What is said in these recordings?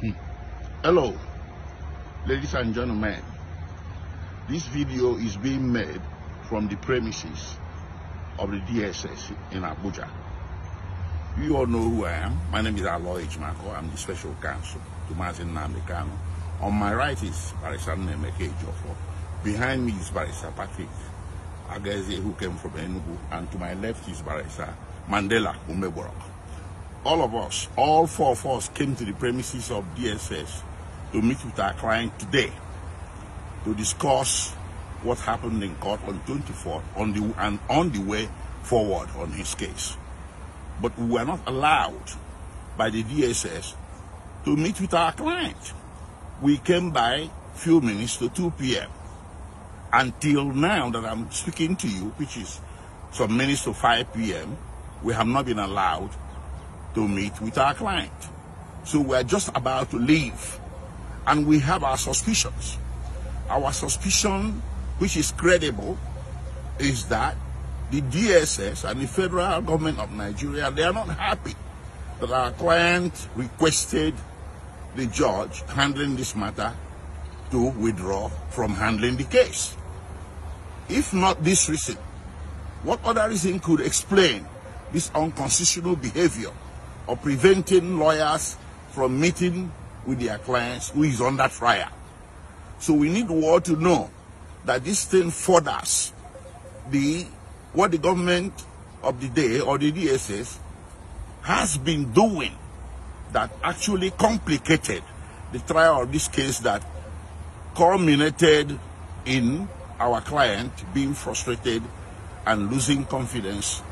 Hmm. Hello, ladies and gentlemen. This video is being made from the premises of the DSS in Abuja. You all know who I am. My name is Aloy Ejimakor. I'm the special counsel to Mazi Nnamdi Kanu. On my right is Barrister Nnaemeka Ejiofor. Behind me is Barrister Patrick Ageze, who came from Enugu. And to my left is Barrister Mandela Umegborogu. All of us, all four of us, came to the premises of DSS to meet with our client today to discuss what happened in court on 24th on the, and on the way forward on his case. But we were not allowed by the DSS to meet with our client. We came by few minutes to 2 p.m. Until now that I'm speaking to you, which is some minutes to 5 p.m., we have not been allowed to meet with our client. So we're just about to leave. And we have our suspicions. Our suspicion, which is credible, is that the DSS and the federal government of Nigeria, they are not happy that our client requested the judge handling this matter to withdraw from handling the case. If not this reason, what other reason could explain this unconstitutional behavior of preventing lawyers from meeting with their clients who is under trial? So we need world to know that this thing furthers the what the government of the day or the DSS has been doing that actually complicated the trial of this case that culminated in our client being frustrated and losing confidence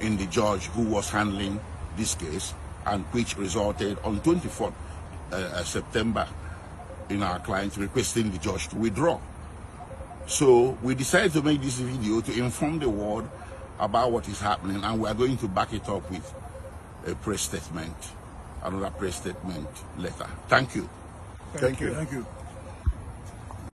in the judge who was handling this case and which resulted on 24th uh, September in our client requesting the judge to withdraw. So we decided to make this video to inform the world about what is happening and we are going to back it up with a press statement, another press statement later. Thank you. Thank, Thank you. you. Thank you.